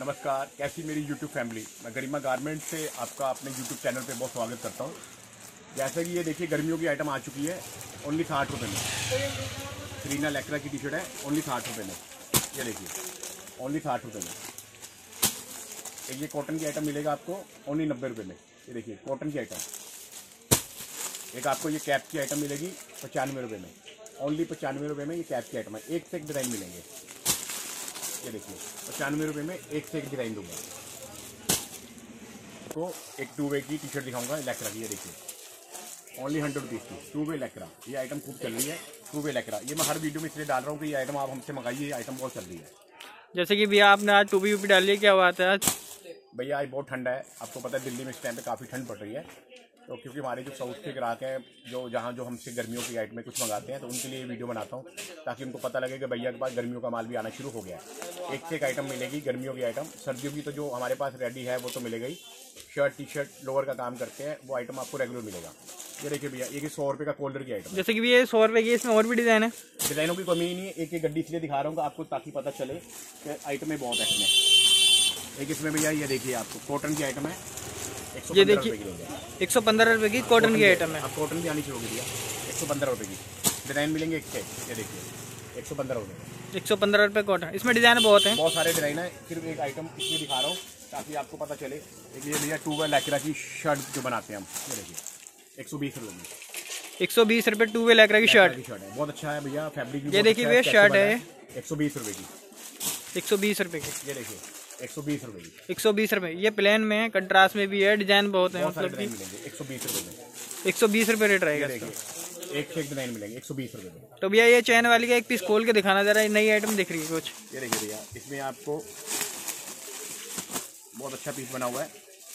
नमस्कार, कैसी मेरी यूट्यूब फैमिली मैं गरिमा गारमेंट से आपका अपने यूट्यूब चैनल पे बहुत स्वागत करता हूँ। जैसे कि ये देखिए, गर्मियों की आइटम आ चुकी है ओनली साठ रुपये में। सरीना लेकरा की टी शर्ट है ओनली साठ रुपये में। ये देखिए ओनली साठ रुपये में। एक ये कॉटन की आइटम मिलेगा आपको ओनली नब्बे रुपये में। ये देखिए कॉटन की आइटम एक आपको ये कैप की आइटम मिलेगी, पचानवे रुपये में। ओनली पचानवे रुपये में ये कैप की आइटम है। एक से एक डिज़ाइन मिलेंगे। ये देखिए पचानवे रुपये में एक से एक डिज़ाइन दूँगा। तो एक टू वे की टी शर्ट दिखाऊँगा लेकरा की ये देखिए। ओनली हंड्रेड रुपीज़ की टू वे लेकरा ये आइटम खूब चल रही है टू वे लेकरा ये मैं हर वीडियो में इसलिए डाल रहा हूँ कि ये आइटम आप हमसे मंगाइए ये आइटम बहुत चल रही है। जैसे कि भैया आपने आज टूपी वूपी डाली है क्या हुआ था आज? भैया आज बहुत ठंडा है। आपको पता है दिल्ली में इस टाइम पे काफ़ी ठंड पड़ रही है। तो क्योंकि हमारे जो साउथ के ग्राहक हैं जो जहाँ जो हमसे गर्मियों की आइटम में कुछ मंगाते हैं तो उनके लिए वीडियो बनाता हूँ ताकि उनको पता लगे कि भैया के पास गर्मियों का माल भी आना शुरू हो गया है। एक से एक आइटम मिलेगी गर्मियों की आइटम सर्दियों की तो जो हमारे पास रेडी है वो तो मिलेगा ही। शर्ट टी शर्ट लोअर का काम करते हैं वो आइटम आपको रेगुलर मिलेगा। ये देखिए भैया ये सौ रुपये का कोल्डर की आइटम जैसे कि भैया सौ रुपये की इसमें और भी डिज़ाइन है। डिज़ाइनों की कमी नहीं है एक एक गड्डी इसलिए दिखा रहा हूँ आपको ताकि पता चले कि आइटमें बहुत है इसमें। एक इसमें भैया ये देखिए आपको कॉटन की आइटम है। ये देखिए। रुपये एक सौ पंद्रह रुपए की कॉटन की आइटम है। कॉटन की आनी शुरू होगी एक सौ पंद्रह रुपये की। डिज़ाइन मिलेंगे एक ये देखिए। एक सौ पंद्रह रुपये एक सौ पंद्रह रुपए कॉटन इसमें डिज़ाइन बहुत है। बहुत सारे डिज़ाइन है। सिर्फ़ एक आइटम इसलिए दिखा रहा हूँ ताकि आपको पता चले। एक ये भैया टू बाय लैकरा की शर्ट जो बनाते हैं हम ये देखिए। एक सौ बीस रुपये में। एक सौ बीस रुपए टू वे लैकरा की शर्ट की शर्ट है। बहुत अच्छा है भैया। फैब्रिक भी ये देखिए अच्छा भैया शर्ट है। एक सौ बीस रुपये की। एक सौ बीस रुपए की। ये देखिए। एक सौ बीस रुपये एक सौ बीस रुपए। ये प्लेन में है कंट्रास्ट में भी है डिज़ाइन बहुत है मतलब एक सौ बीस रुपये एक सौ बीस रुपए रेट रहेगा एक से एक डिज़ाइन मिलेंगे एक सौ बीस रुपये तो भैया ये चैन वाली का एक पीस खोल के दिखाना जरा नई आइटम दिख रही है कुछ। ये देखिए भैया इसमें आपको बहुत अच्छा पीस बना हुआ है।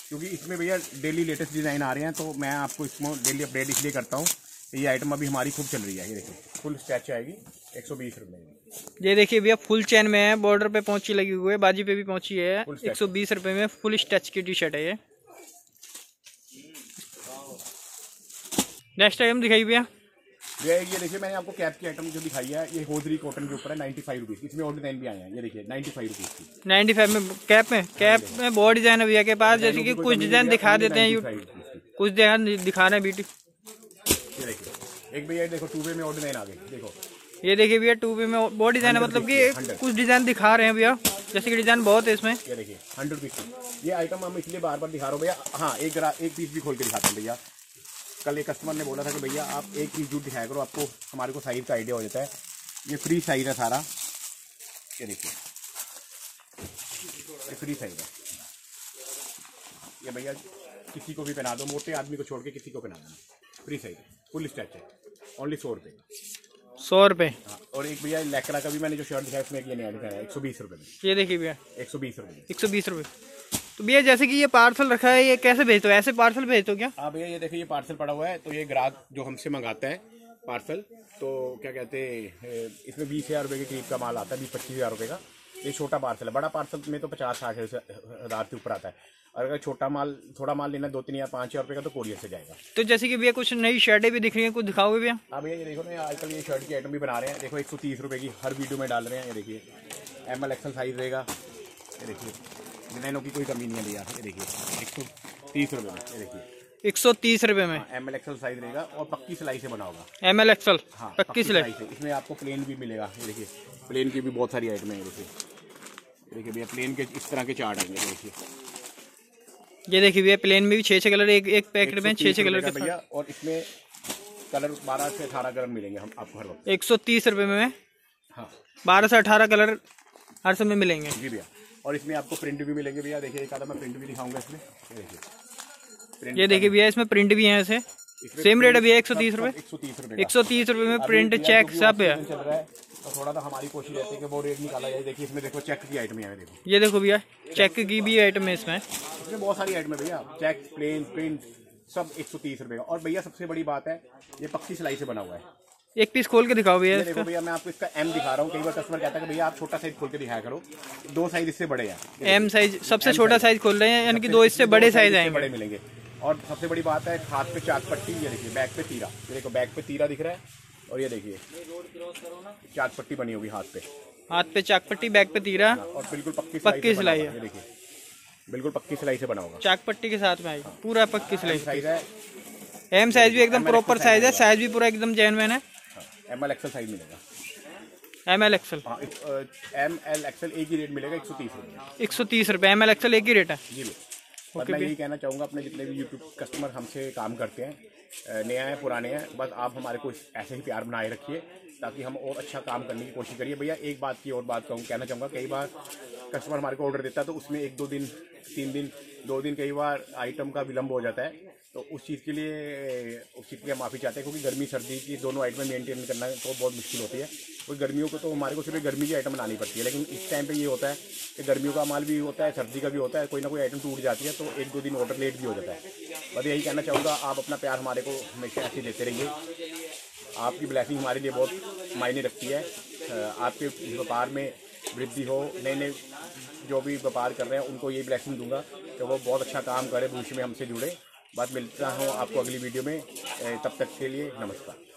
क्योंकि इसमें भैया डेली लेटेस्ट डिज़ाइन आ रहे हैं तो मैं आपको इसमें डेली अपडेट इसलिए करता हूँ ये आइटम अभी हमारी खूब चल रही है ये देखिए फुल स्टैच आएगी एक सौ बीस रुपये ये देखिए भैया फुल चैन में है बॉर्डर पे पहुँची लगी हुई है बाजी पे भी पहुँची है एक सौ बीस रुपए में फुल स्टच की टी शर्ट है ये। नेक्स्ट आइटम दिखाई भैया। ये ये देखिए मैंने आपको कैप की आइटम जो दिखाई है ये होजरी कॉटन के ऊपर है नाइन्टी फाइव रुपीज़ इसमें और डिज़ाइन भी आए हैं ये देखिए नाइन्टी फाइव रुपीज़ की। नाइन्टी फाइव में कैप में कैप में बहुत डिज़ाइन है भैया के पास जैसे कि कुछ डिज़ाइन दिखा देते हैं 95 यू रुपीज़ की। कुछ डिज़ाइन दिखा रहे हैं ब्यूटी एक भैया देखो टू वे में और डिज़ाइन आ गई। देखो। ये देखिए भैया टू बी में बहुत डिज़ाइन है मतलब कि कुछ डिज़ाइन दिखा रहे हैं भैया जैसे कि डिज़ाइन बहुत है इसमें। ये देखिए हंड्रेड पीस की ये आइटम हम इसलिए बार बार दिखा रहा हूँ भैया। हाँ एक ग्रा एक पीस भी खोल के दिखाते हैं भैया। कल एक कस्टमर ने बोला था कि भैया आप एक पीस जूट दिखाया करो आपको हमारे को साइज़ का आइडिया हो जाता है। ये फ्री साइज़ है सारा। ये देखिए। ये फ्री साइज़ है। ये भैया किसी को भी पहना दो मोटे आदमी को छोड़ के किसी को पहना देना फ्री साइज़ फुल स्टैच है। ओनली सौ रुपये का सौ रुपए। हाँ और एक भैया लेकरा का भी मैंने जो शर्ट दिखाया उसमें एक ये नया दिखाया है एक सौ बीस रुपये में। ये देखिए भैया। एक सौ बीस रुपये एक सौ बीस रुपये तो भैया जैसे कि ये पार्सल रखा है ये कैसे भेजते हो? ऐसे पार्सल भेजते हो क्या? हाँ भैया ये देखिए ये पार्सल पड़ा हुआ है तो ये ग्राहक जो हमसे मंगाता है पार्सल तो क्या कहते हैं इसमें बीस हज़ार रुपये के करीब का माल आता है बीस पच्चीस हज़ार रुपये का। ये छोटा पार्सल है। बड़ा पार्सल में तो पचास साठ हज़ार से ऊपर आता है। और अगर छोटा माल थोड़ा माल लेना दो तीन या पाँच हज़ार रुपये का तो कोरियर से जाएगा। तो जैसे कि भैया कुछ नई शर्टें भी दिख रही हैं कुछ दिखाओगे भैया? हाँ भैया ये देखो ना आजकल ये शर्ट की आइटम भी बना रहे हैं। देखो एक सौ तीस रुपये की हर वीडियो में डाल रहे हैं ये देखिए। एम एल एक्सल साइज़ रहेगा। ये देखिए। डिजाइनों की कोई कमी नहीं है भैया। ये देखिए। एक सौ तीस रुपये में ये देखिए। एक सौ तीस रुपये में? एम एल एक्सल साइज़ रहेगा और पक्की सिलाई से बना होगा। एम एल एक्सल हाँ पक्की सिलाई? से। इसमें आपको प्लेन भी मिलेगा ये देखिए। प्लेन की भी बहुत सारी आइटमें हैं देखिए। देखिए भैया प्लेन के इस तरह के चार्ट आएँगे देखिए। ये देखिए भैया प्लेन में भी छः छः कलर एक एक पैकेट में छः 130 छः कलर के भैया और इसमें कलर बारह से अठारह कलर मिलेंगे हम आपको हर वक्त। एक सौ तीस रुपये में हाँ। बारह से अठारह कलर हर समय मिलेंगे। जी भैया और इसमें आपको प्रिंट भी मिलेंगे भैया देखिए एक आधा मैं प्रिंट भी दिखाऊँगा इसमें। ये देखिए ये देखिए भैया इसमें प्रिंट भी है ऐसे। सेम रेट है भैया एक सौ तीस रुपये एक सौ तीस रुपये एक सौ तीस रुपये में प्रिंट चेक सब है है तो थोड़ा सा हमारी कोशिश रहती है कि वो रेट निकाला जाए। देखिए इसमें देखो चेक की आइटम है देखो ये देखो भैया चेक की भी आइटम है इसमें। इसमें बहुत सारी आइटम है भैया। चेक प्लेन प्रिंट सब एक सौ तीस रुपये का और भैया सबसे बड़ी बात है ये पक्की सिलाई से बना हुआ है। एक पीस खोल के दिखाओ भैया देखो भैया मैं आपको इसका एम दिखा रहा हूँ। कई बार कस्टमर कहता है कि भैया आप छोटा साइज़ खोल के दिखाया करो। दो साइज़ इससे बड़े हैं। एम साइज़ सबसे छोटा साइज़ खोल रहे हैं यानी कि दो इससे बड़े साइज़ आएँगे। बड़े मिलेंगे। और सबसे बड़ी बात है हाथ पे चाक पट्टी ये देखिए बैक पे तीरा। ये देखो बैक पे तीरा दिख रहा है। और ये देखिए। चाक पट्टी बनी होगी हाथ पे। हाथ पे चाक पट्टी बैक पे तीरा। और बिल्कुल पक्की पक्की सिलाई है। देखिए। बिल्कुल पक्की सिलाई से बना होगा। चाक पट्टी के साथ में आएगी पूरा पक्की सिलाई साइज़ है। एम साइज़ भी एकदम प्रॉपर साइज़ है। साइज़ भी पूरा एकदम जेनवन है। एम एल एक्सएल साइज़ मिलेगा। एम एल एक्सएल हाँ एम एल एक्सएल एक ही रेट मिलेगा एक सौ तीस रुपये एक सौ तीस रुपये एम एल एक्सएल एक ही रेट है। जी मैं यही कहना चाहूँगा अपने जितने भी यूट्यूब कस्टमर हमसे काम करते हैं है हैं पुराने हैं बस आप हमारे को ऐसे ही प्यार बनाए रखिए, ताकि हम और अच्छा काम करने की कोशिश करिए। भैया, एक बात की और बात कहूँ, कहना चाहूँगा, कई बार कस्टमर हमारे को ऑर्डर देता है तो उसमें एक दो दिन, तीन दिन, दो दिन, कई बार आइटम का विलम्ब हो जाता है। तो उस चीज़ के लिए, उस चीज़ के लिए माफ़ी चाहते हैं क्योंकि गर्मी, सर्दी की दोनों आइटमें मेंटेन करना तो बहुत मुश्किल होती है। और गर्मियों को तो हमारे को सिर्फ़ गर्मी की आइटम बनानी पड़ती है, लेकिन इस टाइम पे ये होता है कि गर्मियों का माल भी होता है, सर्दी का भी होता है, कोई ना कोई आइटम टूट जाती है तो एक दो दिन ऑर्डर लेट भी हो जाता है। बस यही कहना चाहूँगा, आप अपना प्यार हमारे को हमेशा ऐसे देते रहिए। आपकी ब्लैसिंग हमारे लिए बहुत मायने रखती है। आपके व्यापार में वृद्धि हो नए नए जो भी व्यापार कर रहे हैं, उनको ये ब्लैसिंग दूँगा कि वो बहुत अच्छा काम करे, भविष्य में हमसे जुड़े। बात मिलता हूँ आपको अगली वीडियो में। तब तक के लिए नमस्कार।